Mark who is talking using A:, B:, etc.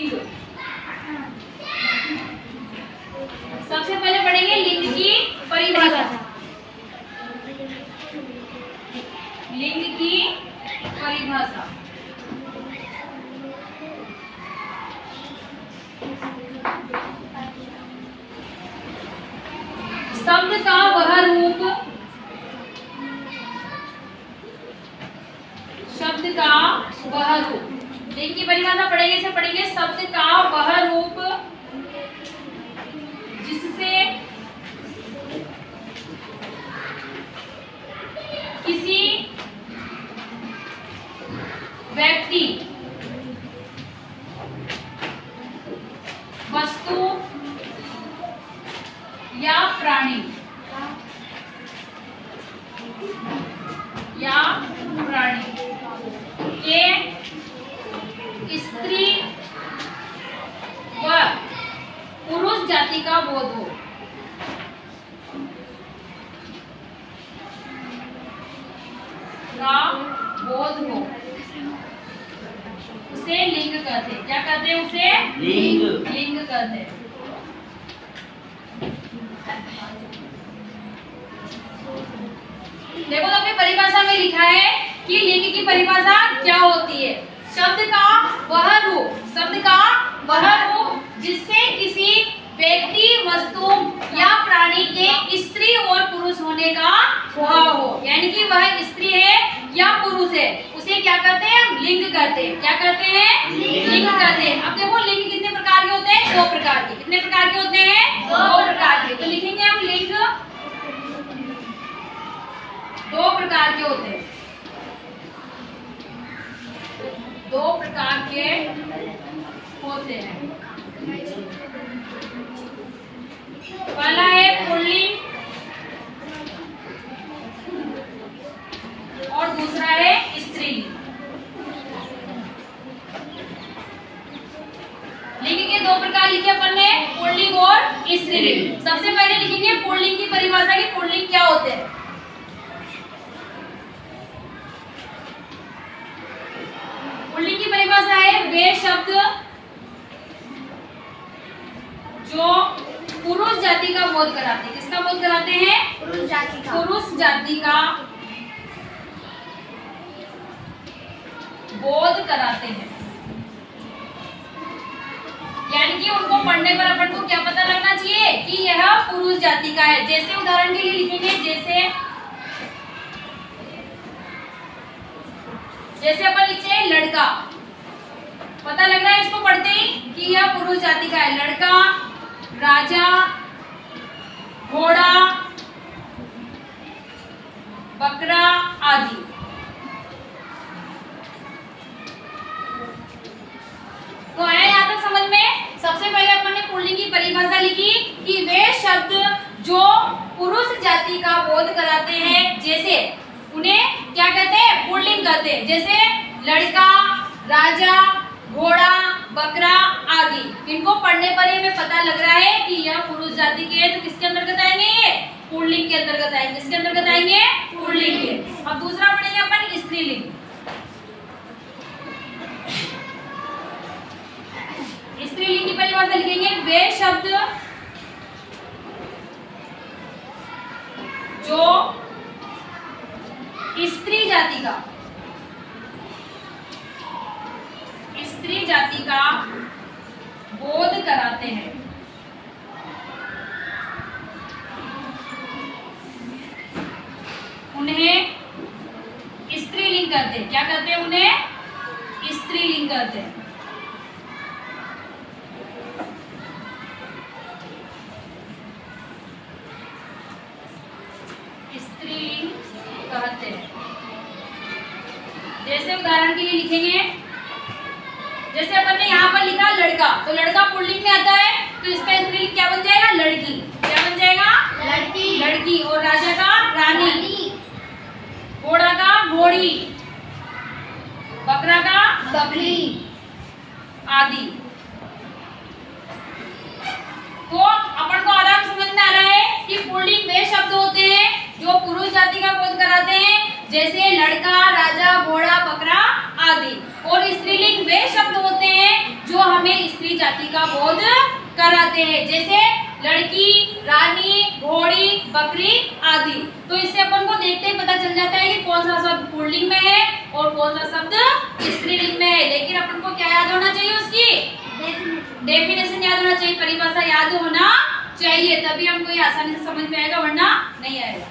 A: लिंग सबसे पहले पढ़ेंगे लिंग की परिभाषा। लिंग की परिभाषा। शब्द का वह रूप, शब्द का वह रूप। लिंग की परिभाषा पढ़ेंगे इसे पढ़ेंगे शब्द का वह रूप जिससे किसी व्यक्ति वस्तु या प्राणी या प्राणी के स्त्री व पुरुष जाति का बोध हो। का बोध हो। उसे लिंग कहते क्या कहते हैं उसे?
B: लिंग।
A: लिंग कहते हैं। देखो तो अपनी परिभाषा में लिखा है कि लिंग की परिभाषा क्या होती है? शब्द का वह रूप शब्द का वह रूप जिससे किसी व्यक्ति वस्तु या प्राणी के स्त्री और पुरुष होने का भाव हो। यानी कि वह स्त्री है या पुरुष है उसे क्या कहते हैं हम? लिंग कहते हैं। क्या कहते हैं? लिंग। कहते हैं। अब देखो लिंग कितने प्रकार के होते हैं? दो प्रकार के। कितने प्रकार के होते हैं? दो प्रकार के। तो लिखेंगे हम लिंग। पहला है पुल्लिंग और दूसरा है स्त्रीलिंग लिंग के दो प्रकार लिखे अपन ने, पुल्लिंग और स्त्रीलिंग सबसे पहले लिखेंगे पुल्लिंग की परिभाषा की पुल्लिंग क्या होते हैं। पुल्लिंग की परिभाषा है वे शब्द जो पुरुष जाति का बोध कराते हैं। किसका बोध कराते हैं?
C: पुरुष जाति का।
A: पुरुष जाति का बोध कराते हैं। यानी कि उनको पढ़ने पर अपन को क्या पता लगना चाहिए कि यह पुरुष जाति का है। जैसे उदाहरण के लिए लिखेंगे जैसे जैसे अपन लिखते हैं लड़का। पता लग रहा है इसको पढ़ते ही कि यह पुरुष जाति का है। लड़का राजा, घोड़ा, बकरा आदि। तो आया यहाँ तक समझ में? सबसे पहले अपन ने पुल्लिंग की परिभाषा लिखी कि वे शब्द जो पुरुष जाति का बोध कराते हैं, जैसे उन्हें क्या कहते हैं? पुल्लिंग कहते हैं। जैसे लड़का, राजा, घोड़ा बकरा आदि। इनको पढ़ने पर ही हमें पता लग रहा है कि यह पुरुष जाति के हैं तो किसके अंतर्गत आएँगे ये? पुल्लिंग के अंतर्गत आएँगे। किसके अंतर्गत आएँगे? पुल्लिंग के। अब दूसरा पढ़ेंगे अपन स्त्रीलिंग। स्त्रीलिंग की परिभाषा लिखेंगे, वे शब्द जो स्त्री जाति का स्त्री जाति का बोध कराते हैं। उन्हें स्त्रीलिंग कहते हैं। क्या कहते हैं उन्हें? स्त्रीलिंग कहते हैं। स्त्रीलिंग कहते हैं। जैसे उदाहरण के लिए लिखेंगे जैसे अपन ने यहाँ पर लिखा लड़का तो लड़का पुल्लिंग में आता है तो इसका स्त्रीलिंग क्या बन जाएगा? लड़की। क्या बन जाएगा?
C: लड़की।
A: लड़की। और राजा का रानी। घोड़ा का घोड़ी। बकरा का
C: बकरी।
A: आदि। तो अपन को आराम समझ में आ रहा है कि पुल्लिंग वे शब्द होते हैं जो पुरुष जाति का बोध कराते हैं जैसे लड़का राजा घोड़ा बकरा आदि। और स्त्रीलिंग वे शब्द जाति का बोध कराते हैं जैसे लड़की रानी घोड़ी बकरी आदि। तो इससे अपन को देखते ही पता चल जाता है कि कौन सा शब्द पुल्लिंग में है और कौन सा शब्द स्त्रीलिंग में है। लेकिन अपन को क्या याद होना चाहिए उसकी? डेफिनेशन याद होना चाहिए परिभाषा याद होना चाहिए तभी हमको ये आसानी से समझ में आएगा वरना नहीं आएगा।